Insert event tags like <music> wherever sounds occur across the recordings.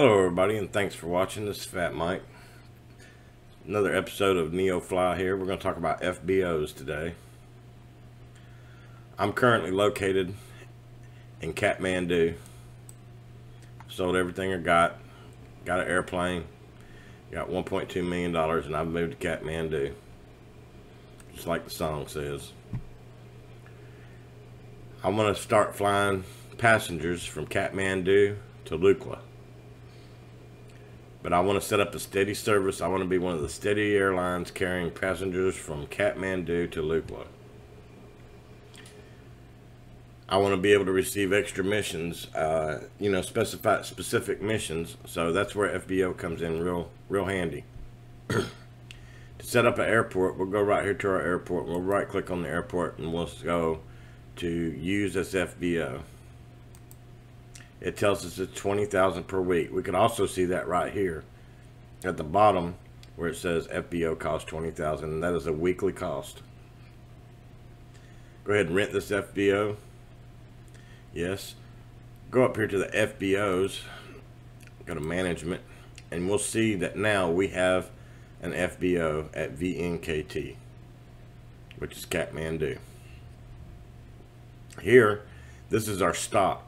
Hello, everybody, and thanks for watching. This is Fat Mike. Another episode of NeoFly here. We're going to talk about FBOs today. I'm currently located in Kathmandu. Sold everything I got. Got an airplane. Got $1.2 million, and I've moved to Kathmandu. Just like the song says. I want to start flying passengers from Kathmandu to Lukla. But I want to set up a steady service. I want to be one of the steady airlines carrying passengers from Kathmandu to Lukla. I want to be able to receive extra missions, uh, you know, specific missions. So that's where FBO comes in real, real handy. <clears throat> to set up an airport, we'll go right here to our airport. We'll right click on the airport and we'll go to use as FBO. It tells us it's 20000 per week. We can also see that right here at the bottom where it says FBO cost 20000 and that is a weekly cost. Go ahead and rent this FBO. Yes. Go up here to the FBOs. Go to management. And we'll see that now we have an FBO at VNKT. Which is Kathmandu. Here, this is our stock.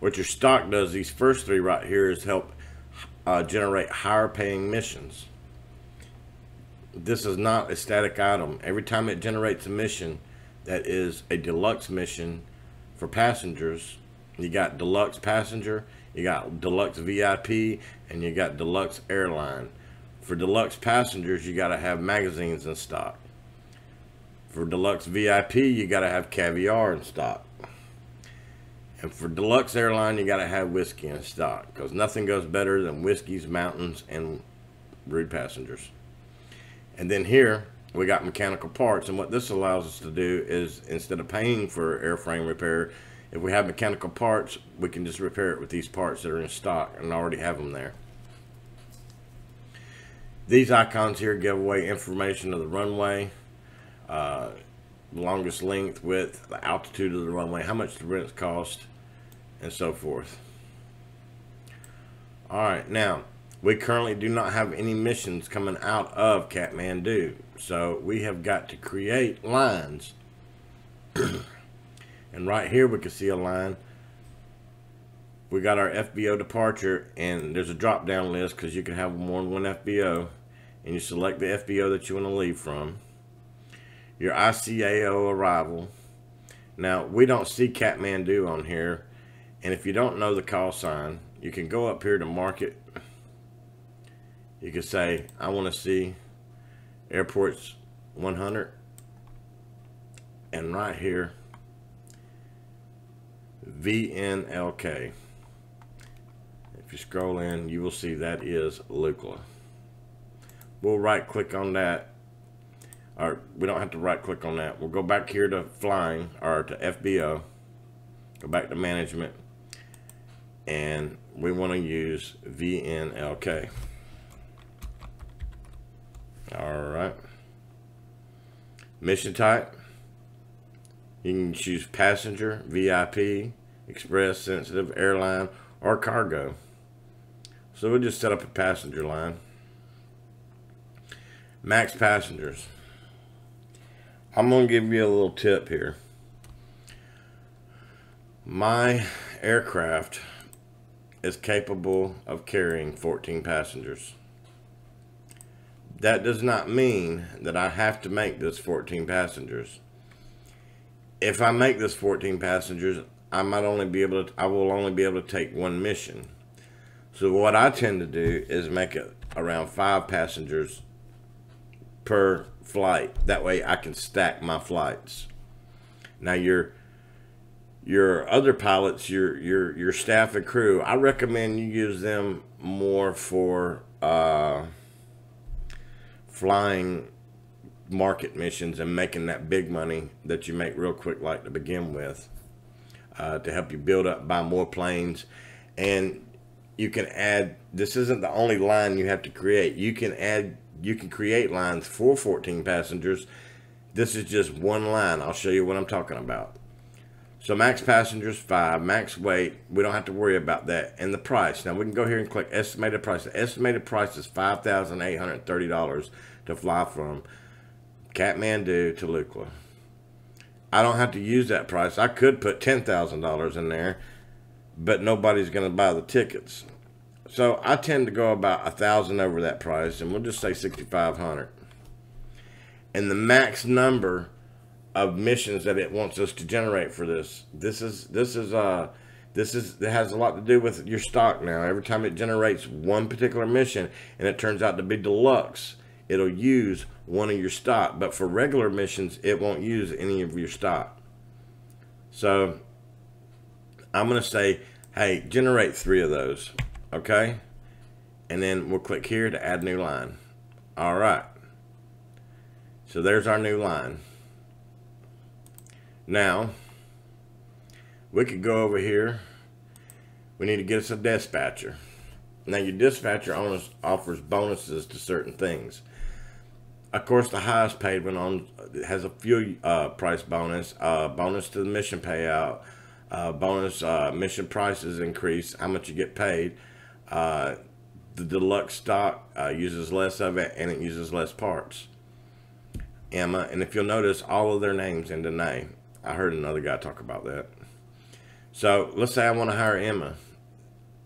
What your stock does, these first three right here, is help uh, generate higher paying missions. This is not a static item. Every time it generates a mission that is a deluxe mission, for passengers. You got deluxe passenger, you got deluxe VIP, and you got deluxe airline. For deluxe passengers, you got to have magazines in stock. For deluxe VIP, you got to have caviar in stock. And for deluxe airline, you got to have whiskey in stock because nothing goes better than whiskeys, mountains, and rude passengers. And then here, we got mechanical parts and what this allows us to do is instead of paying for airframe repair if we have mechanical parts we can just repair it with these parts that are in stock and already have them there these icons here give away information of the runway uh, longest length width the altitude of the runway how much the rents cost and so forth all right now we currently do not have any missions coming out of Kathmandu. So we have got to create lines. <coughs> and right here we can see a line. We got our FBO departure and there's a drop down list because you can have more than one FBO. And you select the FBO that you want to leave from. Your ICAO arrival. Now we don't see Kathmandu on here. And if you don't know the call sign, you can go up here to market you can say, I want to see airports 100. And right here, VNLK. If you scroll in, you will see that is Lukla. We'll right click on that. Or we don't have to right click on that. We'll go back here to flying or to FBO. Go back to management. And we want to use VNLK. All right. Mission type. You can choose passenger, VIP, express, sensitive, airline, or cargo. So we'll just set up a passenger line. Max passengers. I'm going to give you a little tip here. My aircraft is capable of carrying 14 passengers that does not mean that I have to make this 14 passengers. If I make this 14 passengers, I might only be able to, I will only be able to take one mission. So what I tend to do is make it around five passengers per flight. That way I can stack my flights. Now your your other pilots, your your your staff and crew, I recommend you use them more for uh, flying market missions and making that big money that you make real quick like to begin with uh, to help you build up buy more planes. And you can add this isn't the only line you have to create. You can add you can create lines for 14 passengers. This is just one line. I'll show you what I'm talking about So max passengers five, max weight. We don't have to worry about that. And the price. Now we can go here and click estimated price. The estimated price is five thousand eight hundred thirty dollars to fly from Kathmandu to Lukla. I don't have to use that price. I could put ten thousand dollars in there, but nobody's going to buy the tickets. So I tend to go about a thousand over that price, and we'll just say sixty five hundred. And the max number of missions that it wants us to generate for this. This is this is uh this is it has a lot to do with your stock now. Every time it generates one particular mission and it turns out to be deluxe, it'll use one of your stock. But for regular missions, it won't use any of your stock. So I'm gonna say, hey, generate three of those. Okay? And then we'll click here to add new line. All right. So there's our new line. Now, we could go over here. We need to get us a dispatcher. Now, your dispatcher offers bonuses to certain things. Of course, the highest paid one on has a few uh, price bonus, uh, bonus to the mission payout, uh, bonus uh, mission prices increase, how much you get paid. Uh, the deluxe stock uh, uses less of it and it uses less parts. Emma, and if you'll notice, all of their names in the name. I heard another guy talk about that. So let's say I want to hire Emma.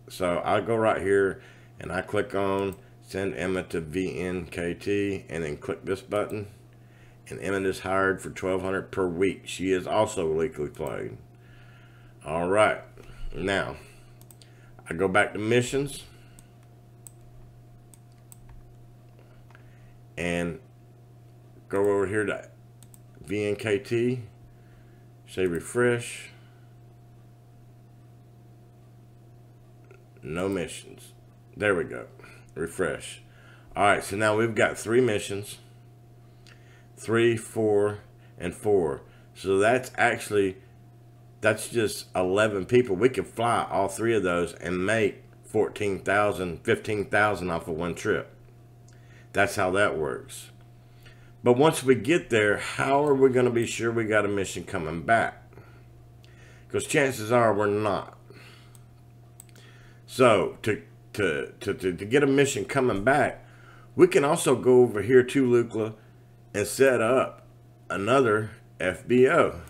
So I go right here and I click on send Emma to VNKT and then click this button. And Emma is hired for 1200 per week. She is also weekly paid. All right. Now, I go back to missions. And go over here to VNKT Say refresh. No missions. There we go. Refresh. All right, so now we've got three missions. Three, four, and four. So that's actually, that's just 11 people. We could fly all three of those and make 14,000, 15,000 off of one trip. That's how that works. But once we get there, how are we going to be sure we got a mission coming back? Because chances are we're not. So to, to, to, to, to get a mission coming back, we can also go over here to Lukla and set up another FBO.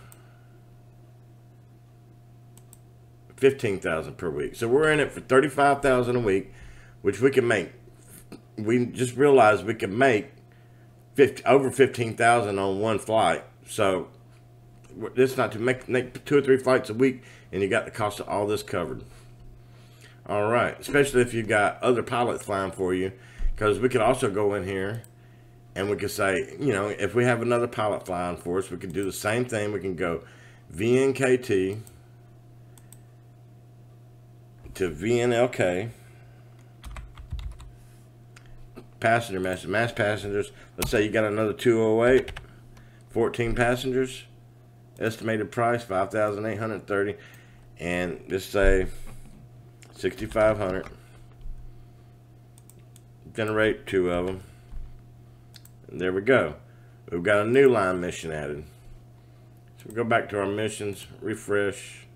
15,000 per week. So we're in it for 35,000 a week, which we can make. We just realized we can make 50, over 15,000 on one flight. So it's not to make, make two or three flights a week and you got the cost of all this covered. All right, especially if you've got other pilots flying for you, because we could also go in here and we could say, you know, if we have another pilot flying for us, we could do the same thing. We can go VNKT to VNLK passenger mass, mass passengers. Let's say you got another 208, 14 passengers. Estimated price 5,830, and just say 6,500. Generate two of them. And there we go. We've got a new line mission added. So we go back to our missions, refresh.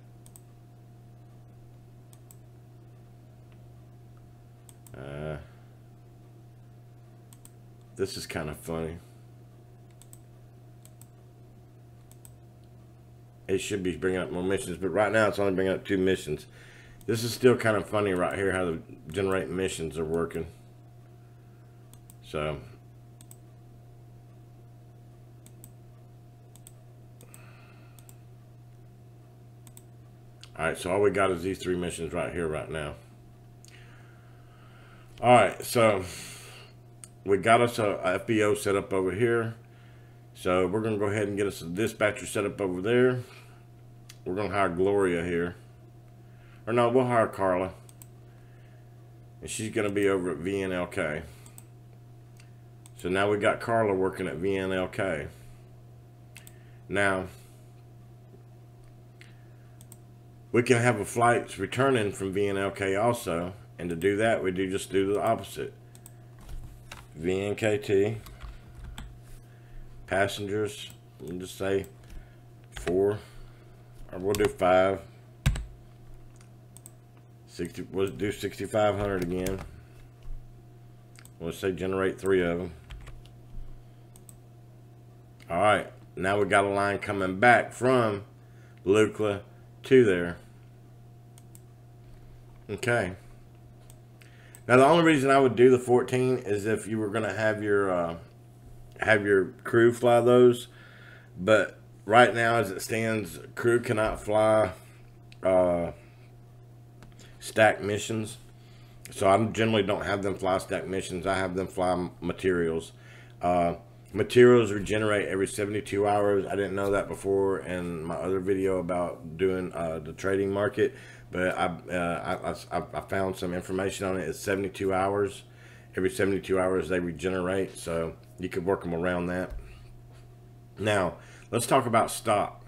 Uh, this is kind of funny. It should be bringing up more missions, but right now it's only bringing up two missions. This is still kind of funny right here how the generate missions are working. So, Alright, so all we got is these three missions right here, right now. Alright, so we got us a, FBO set up over here. So we're going to go ahead and get us a dispatcher set up over there. We're going to hire Gloria here. Or no, we'll hire Carla. And she's going to be over at VNLK. So now we got Carla working at VNLK. Now, we can have a flight returning from VNLK also. And to do that, we do just do the opposite. VNKT, passengers, me just say four, Or we'll do five. 60, we'll do 6,500 again. We'll say generate three of them. All right, now we got a line coming back from Lukla to there. Okay. Now the only reason I would do the 14 is if you were going to have your uh, have your crew fly those, but right now as it stands, crew cannot fly uh, stack missions. So I generally don't have them fly stack missions. I have them fly materials. Uh, materials regenerate every 72 hours. I didn't know that before in my other video about doing uh, the trading market, but I, uh, I, I, I, found some information on it. It's 72 hours. Every 72 hours they regenerate, so you could work them around that. Now, let's talk about stock.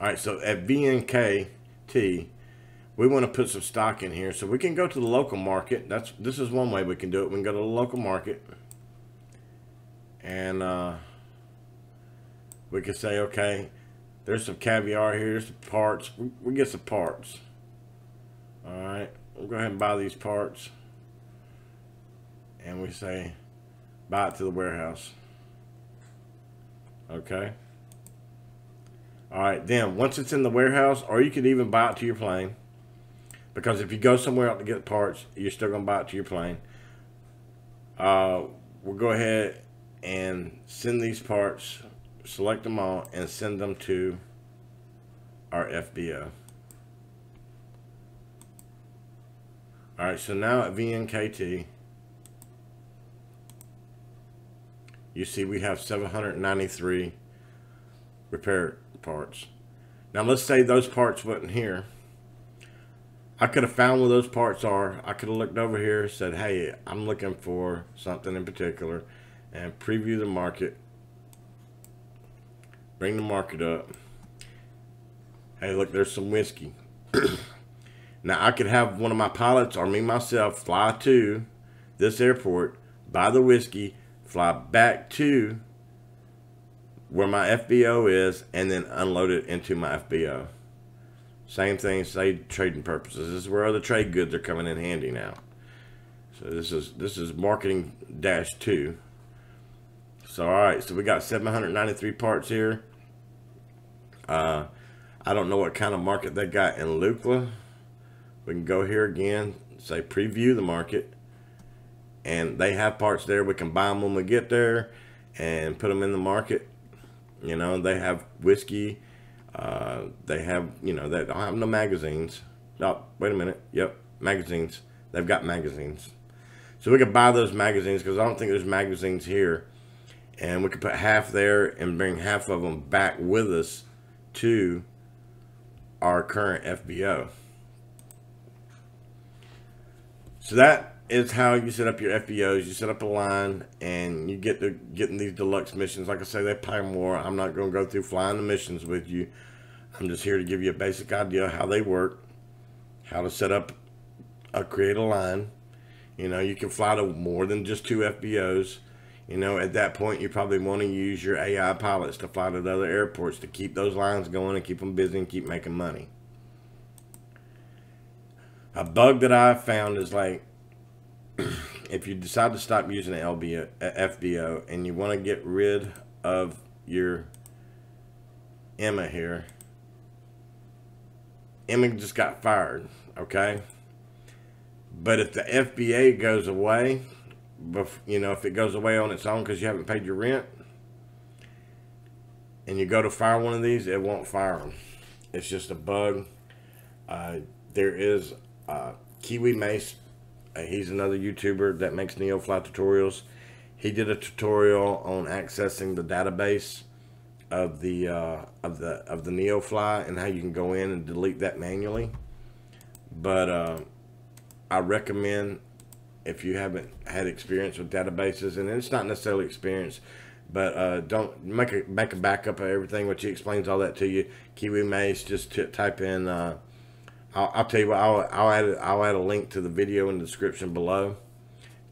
All right, so at VNKT, we want to put some stock in here. So we can go to the local market. That's This is one way we can do it. We can go to the local market. And uh, we can say, okay, there's some caviar here. There's some parts. We, we get some parts. All right. We'll go ahead and buy these parts. And we say, buy it to the warehouse. Okay. All right. Then once it's in the warehouse, or you could even buy it to your plane. Because if you go somewhere out to get parts, you're still going to buy it to your plane. Uh, we'll go ahead and send these parts, select them all, and send them to our FBO. Alright, so now at VNKT, you see we have 793 repair parts. Now let's say those parts wasn't here. I could have found where those parts are. I could have looked over here, said, hey, I'm looking for something in particular, and preview the market. Bring the market up. Hey, look, there's some whiskey. <clears throat> now, I could have one of my pilots or me myself fly to this airport, buy the whiskey, fly back to where my FBO is, and then unload it into my FBO. Same thing, say trading purposes. This is where other trade goods are coming in handy now. So this is this is marketing dash two. So all right, so we got 793 parts here. Uh, I don't know what kind of market they got in Lukla. We can go here again, say preview the market, and they have parts there. We can buy them when we get there and put them in the market. You know, they have whiskey uh, they have, you know, they don't have no magazines. Oh, wait a minute. Yep, magazines. They've got magazines. So we could buy those magazines because I don't think there's magazines here. And we could put half there and bring half of them back with us to our current FBO. So that is how you set up your FBOs. You set up a line and you get to getting these deluxe missions. Like I say, they pay more. I'm not going to go through flying the missions with you. I'm just here to give you a basic idea of how they work, how to set up, a create a line. You know, you can fly to more than just two FBOs. You know, at that point, you probably want to use your AI pilots to fly to other airports to keep those lines going and keep them busy and keep making money. A bug that I found is like, <clears throat> if you decide to stop using an LBO, FBO and you want to get rid of your Emma here, Emma just got fired, okay? But if the FBA goes away, you know, if it goes away on its own because you haven't paid your rent, and you go to fire one of these, it won't fire them. It's just a bug. Uh, there is uh, Kiwi Mace. Uh, he's another YouTuber that makes NeoFly tutorials. He did a tutorial on accessing the database of the uh, of the of the NeoFly and how you can go in and delete that manually. But uh, I recommend if you haven't had experience with databases, and it's not necessarily experience, but uh, don't make a make a backup of everything. Which he explains all that to you. Kiwi Mace, just type in. Uh, I'll, I'll, tell you what. I'll I'll add I'll add a link to the video in the description below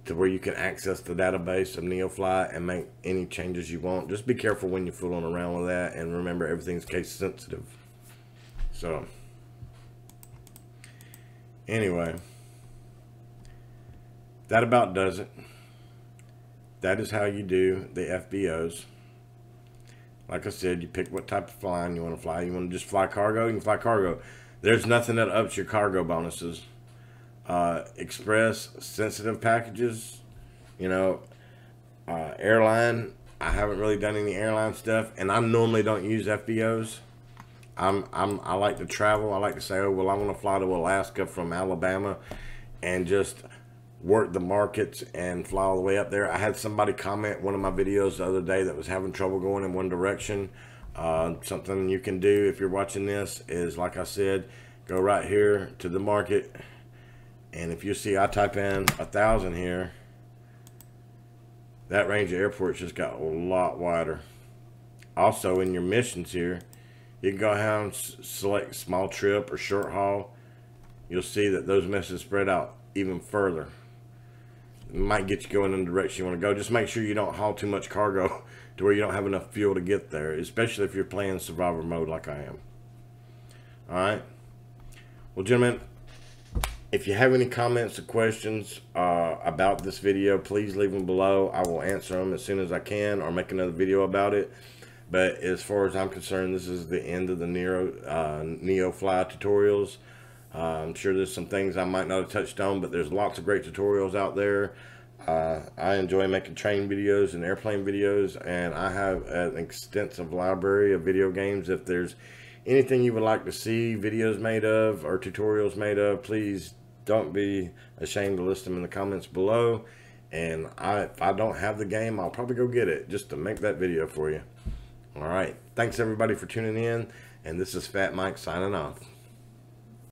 to where you can access the database of NeoFly and make any changes you want. Just be careful when you're fooling around with that and remember everything's case sensitive. So, anyway, that about does it. That is how you do the FBOs. Like I said, you pick what type of flying you want to fly. You want to just fly cargo, you can fly cargo. There's nothing that ups your cargo bonuses. Uh, express, sensitive packages, you know, uh, airline. I haven't really done any airline stuff, and I normally don't use FBOs. I'm, I'm, I like to travel. I like to say, oh, well, I want to fly to Alaska from Alabama and just work the markets and fly all the way up there. I had somebody comment one of my videos the other day that was having trouble going in one direction. Uh, something you can do if you're watching this is, like I said, go right here to the market. And if you see I type in a thousand here, that range of airports just got a lot wider. Also in your missions here, you can go ahead and select small trip or short haul. You'll see that those missions spread out even further. It might get you going in the direction you want to go. Just make sure you don't haul too much cargo <laughs> to where you don't have enough fuel to get there, especially if you're playing survivor mode like I am. Alright. Well, gentlemen, if you have any comments or questions uh, about this video, please leave them below. I will answer them as soon as I can or make another video about it. But as far as I'm concerned, this is the end of the Nero, uh, NeoFly tutorials. Uh, I'm sure there's some things I might not have touched on, but there's lots of great tutorials out there. Uh, I enjoy making train videos and airplane videos, and I have an extensive library of video games. If there's anything you would like to see videos made of or tutorials made of, please don't be ashamed to list them in the comments below. And I, if I don't have the game, I'll probably go get it just to make that video for you. All right. Thanks everybody for tuning in. And this is Fat Mike signing off.